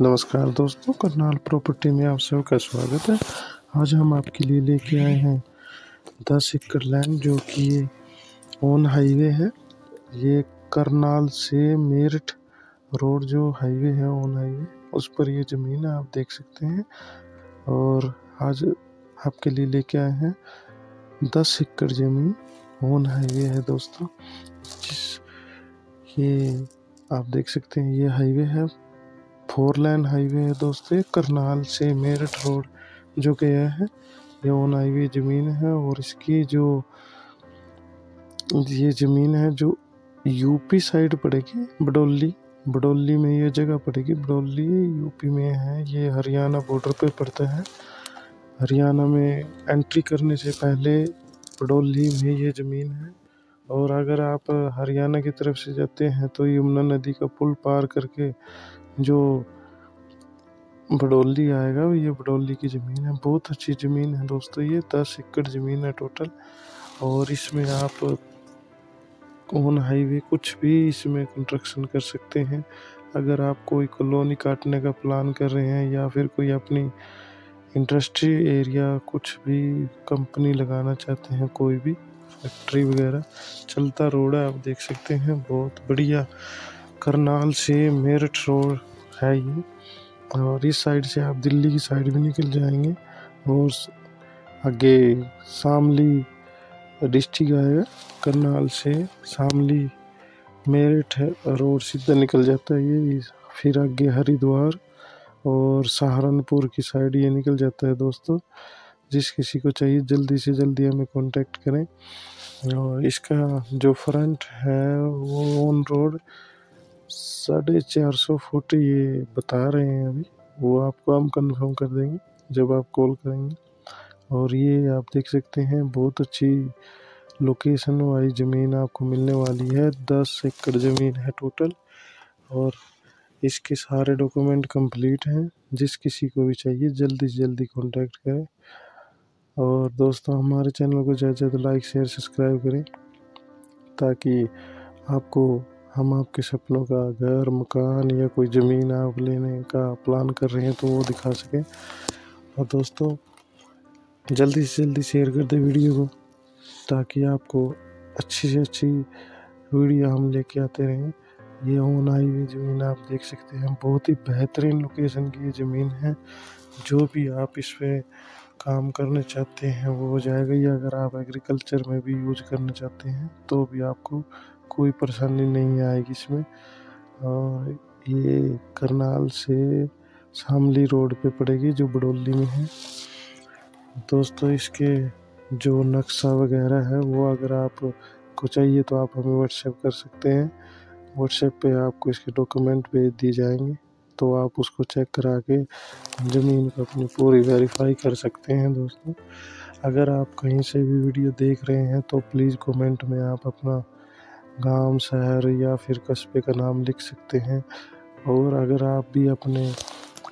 नमस्कार दोस्तों, करनाल प्रॉपर्टी में आप सबका स्वागत है। आज हम आपके लिए लेके आए हैं दस एकड़ लैंड जो कि ये ऑन हाईवे है। ये करनाल से मेरठ रोड जो हाईवे है ऑन हाईवे उस पर ये ज़मीन है, आप देख सकते हैं। और आज आपके लिए लेके आए हैं दस एकड़ ज़मीन ऑन हाईवे है दोस्तों। जिस ये आप देख सकते हैं, ये हाईवे है। फोर लाइन हाईवे है दोस्तों करनाल से मेरठ रोड, जो गया है। ये ओन हाईवे ज़मीन है और इसकी जो, ये ज़मीन है जो यूपी साइड पड़ेगी, बडोली। बडोली में ये जगह पड़ेगी, बडोली यूपी में है। ये हरियाणा बॉर्डर पे पड़ता है। हरियाणा में एंट्री करने से पहले बडोली में ये ज़मीन है। और अगर आप हरियाणा की तरफ़ से जाते हैं तो यमुना नदी का पुल पार करके जो बडोली आएगा, ये बडोली की ज़मीन है। बहुत अच्छी ज़मीन है दोस्तों, ये दस एकड़ ज़मीन है टोटल। और इसमें आप ऑन हाईवे कुछ भी इसमें कंस्ट्रक्शन कर सकते हैं। अगर आप कोई कॉलोनी काटने का प्लान कर रहे हैं या फिर कोई अपनी इंडस्ट्री एरिया कुछ भी कंपनी लगाना चाहते हैं, कोई भी फैक्ट्री वगैरह, चलता रोड है, आप देख सकते हैं। बहुत बढ़िया करनाल से मेरठ रोड है ये, और इस साइड से आप दिल्ली की साइड भी निकल जाएँगे, और आगे शामली डिस्ट्रिक्ट आएगा करनाल से शामली मेरठ रोड सीधा निकल जाता है ये फिर आगे हरिद्वार और सहारनपुर की साइड ये निकल जाता है दोस्तों। जिस किसी को चाहिए जल्दी से जल्दी हमें कांटेक्ट करें, और इसका जो फ्रंट है वो ऑन रोड साढ़े चार सौ फुट ये बता रहे हैं अभी। वो आपको हम कंफर्म कर देंगे जब आप कॉल करेंगे। और ये आप देख सकते हैं, बहुत अच्छी लोकेशन वाली ज़मीन आपको मिलने वाली है। दस एकड़ ज़मीन है टोटल और इसके सारे डॉक्यूमेंट कंप्लीट हैं। जिस किसी को भी चाहिए, जल्दी से जल्दी कांटेक्ट करें। और दोस्तों, हमारे चैनल को ज़्यादा से ज़्यादा लाइक शेयर सब्सक्राइब करें। ताकि आपको हम आपके सपनों का घर, मकान या कोई ज़मीन आप लेने का प्लान कर रहे हैं तो वो दिखा सकें। और दोस्तों, जल्दी से जल्दी शेयर कर दें वीडियो को, ताकि आपको अच्छी से अच्छी वीडियो हम लेके आते रहें। ये ऑन हुई ज़मीन आप देख सकते हैं। बहुत ही बेहतरीन लोकेशन की ये ज़मीन है। जो भी आप इस पर काम करना चाहते हैं, वो हो जाएगा। या अगर आप एग्रीकल्चर में भी यूज़ करना चाहते हैं तो भी आपको कोई परेशानी नहीं आएगी इसमें। और ये करनाल से शामली रोड पे पड़ेगी, जो बडोली में है। दोस्तों, इसके जो नक्शा वगैरह है, वो अगर आप को चाहिए तो आप हमें व्हाट्सएप कर सकते हैं। व्हाट्सएप पे आपको इसके डॉक्यूमेंट भेज दिए जाएँगे तो आप उसको चेक करा के ज़मीन को अपनी पूरी वेरीफाई कर सकते हैं दोस्तों। अगर आप कहीं से भी वीडियो देख रहे हैं तो प्लीज़ कमेंट में आप अपना गाँव शहर या फिर कस्बे का नाम लिख सकते हैं। और अगर आप भी अपने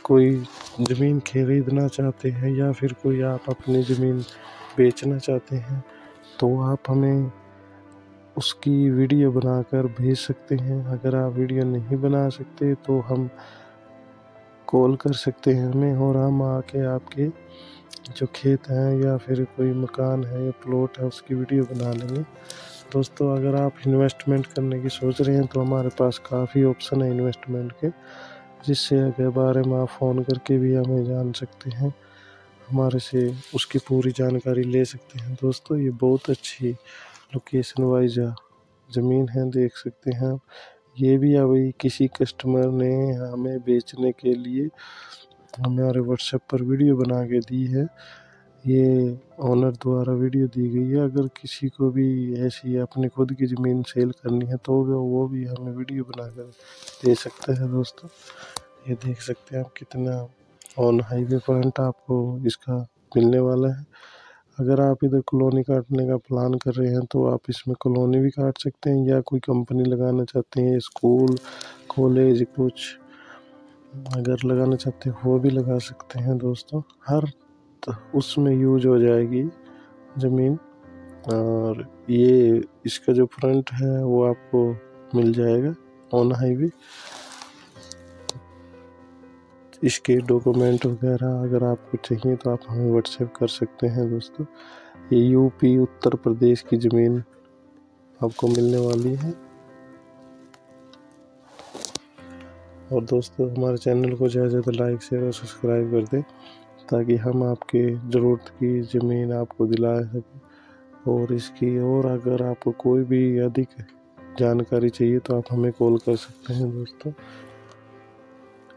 कोई ज़मीन खरीदना चाहते हैं या फिर कोई आप अपनी ज़मीन बेचना चाहते हैं तो आप हमें उसकी वीडियो बनाकर भेज सकते हैं। अगर आप वीडियो नहीं बना सकते तो हम कॉल कर सकते हैं हमें और हम आके आपके जो खेत हैं या फिर कोई मकान है या प्लॉट है, उसकी वीडियो बना लेंगे। दोस्तों, अगर आप इन्वेस्टमेंट करने की सोच रहे हैं तो हमारे पास काफ़ी ऑप्शन है इन्वेस्टमेंट के, जिससे के बारे में आप फ़ोन करके भी हमें जान सकते हैं। हमारे से उसकी पूरी जानकारी ले सकते हैं। दोस्तों, ये बहुत अच्छी लोकेशन वाइज ज़मीन है, देख सकते हैं आप। ये भी अभी किसी कस्टमर ने हमें बेचने के लिए हमारे व्हाट्सएप पर वीडियो बना के दी है। ये ओनर द्वारा वीडियो दी गई है। अगर किसी को भी ऐसी अपनी खुद की ज़मीन सेल करनी है तो वो भी हमें वीडियो बनाकर दे सकते हैं दोस्तों। ये देख सकते हैं आप कितना ऑन हाईवे फ्रंट आपको इसका मिलने वाला है। अगर आप इधर कॉलोनी काटने का प्लान कर रहे हैं तो आप इसमें कॉलोनी भी काट सकते हैं, या कोई कंपनी लगाना चाहते हैं स्कूल कॉलेज कुछ अगर लगाना चाहते हैं, वो भी लगा सकते हैं दोस्तों। हर उसमें यूज़ हो जाएगी ज़मीन। और ये इसका जो फ्रंट है, वो आपको मिल जाएगा ऑन हाईवे इसके डॉक्यूमेंट वगैरह अगर आपको चाहिए तो आप हमें व्हाट्सएप कर सकते हैं दोस्तों। ये यूपी उत्तर प्रदेश की ज़मीन आपको मिलने वाली है। और दोस्तों, हमारे चैनल को ज़्यादा से ज़्यादा लाइक शेयर और सब्सक्राइब कर दें। ताकि हम आपके ज़रूरत की ज़मीन आपको दिला सकें। और इसकी और अगर आपको कोई भी अधिक जानकारी चाहिए तो आप हमें कॉल कर सकते हैं दोस्तों।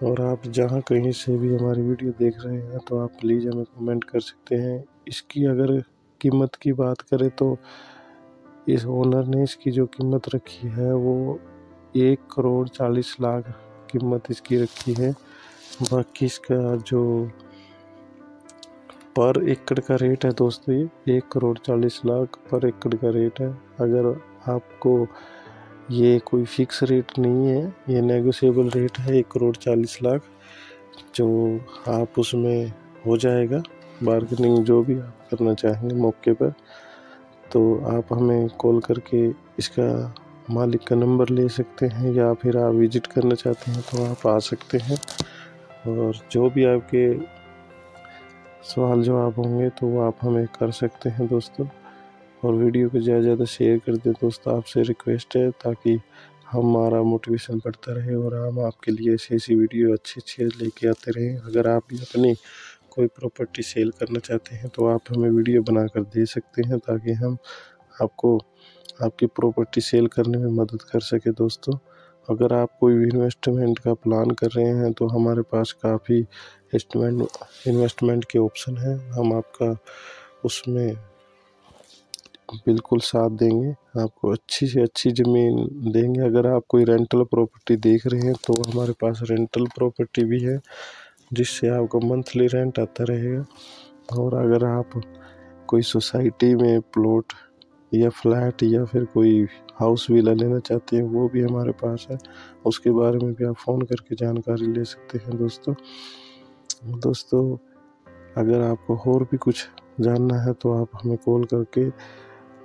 और आप जहाँ कहीं से भी हमारी वीडियो देख रहे हैं तो आप प्लीज़ हमें कमेंट कर सकते हैं। इसकी अगर कीमत की बात करें तो इस ओनर ने इसकी जो कीमत रखी है वो एक करोड़ चालीस लाख कीमत इसकी रखी है। बाकी इसका जो पर एकड़ का रेट है दोस्तों ये, एक करोड़ चालीस लाख पर एकड़ का रेट है। अगर आपको ये कोई फिक्स रेट नहीं है, ये नेगोशिएबल रेट है एक करोड़ चालीस लाख, जो आप उसमें हो जाएगा बार्गेनिंग जो भी आप करना चाहेंगे मौके पर तो आप हमें कॉल करके इसका मालिक का नंबर ले सकते हैं या फिर आप विज़िट करना चाहते हैं तो आप आ सकते हैं। और जो भी आपके सवाल जवाब होंगे तो वो आप हमें कर सकते हैं दोस्तों। और वीडियो को ज़्यादा से ज़्यादा शेयर कर दें दोस्तों, आपसे रिक्वेस्ट है ताकि हमारा मोटिवेशन बढ़ता रहे और हम आपके लिए ऐसी ऐसी वीडियो अच्छी अच्छी लेके आते रहें। अगर आप भी अपनी कोई प्रॉपर्टी सेल करना चाहते हैं तो आप हमें वीडियो बनाकर दे सकते हैं ताकि हम आपको, आपकी प्रॉपर्टी सेल करने में मदद कर सके दोस्तों। अगर आप कोई भी इन्वेस्टमेंट का प्लान कर रहे हैं तो हमारे पास काफ़ी इन्वेस्टमेंट इन्वेस्टमेंट के ऑप्शन हैं। हम आपका उसमें बिल्कुल साथ देंगे। आपको अच्छी से अच्छी ज़मीन देंगे। अगर आप कोई रेंटल प्रॉपर्टी देख रहे हैं तो हमारे पास रेंटल प्रॉपर्टी भी है, जिससे आपको मंथली रेंट आता रहेगा। और अगर आप कोई सोसाइटी में प्लॉट या फ्लैट या फिर कोई हाउस विला लेना चाहते हैं, वो भी हमारे पास है। उसके बारे में भी आप फ़ोन करके जानकारी ले सकते हैं दोस्तों। दोस्तों, अगर आपको और भी कुछ जानना है तो आप हमें कॉल करके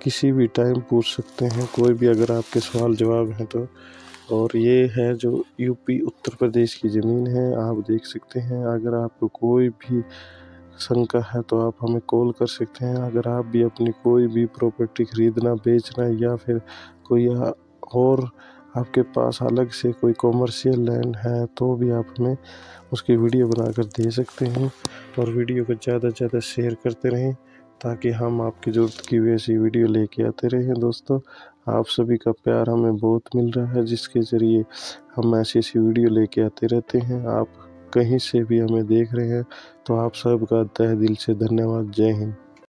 किसी भी टाइम पूछ सकते हैं। कोई भी अगर आपके सवाल जवाब हैं तो। और ये है जो यूपी उत्तर प्रदेश की ज़मीन है, आप देख सकते हैं। अगर आपको कोई भी शंका है तो आप हमें कॉल कर सकते हैं। अगर आप भी अपनी कोई भी प्रॉपर्टी ख़रीदना, बेचना या फिर कोई और आपके पास अलग से कोई कॉमर्शियल लैंड है तो भी आप हमें उसकी वीडियो बनाकर दे सकते हैं और वीडियो को ज़्यादा से ज़्यादा शेयर करते रहें ताकि हम आपकी ज़रूरत की वैसी वीडियो लेके आते रहें। दोस्तों, आप सभी का प्यार हमें बहुत मिल रहा है, जिसके ज़रिए हम ऐसी ऐसी वीडियो लेके आते रहते हैं। आप कहीं से भी हमें देख रहे हैं तो आप सबका तह दिल से धन्यवाद। जय हिंद।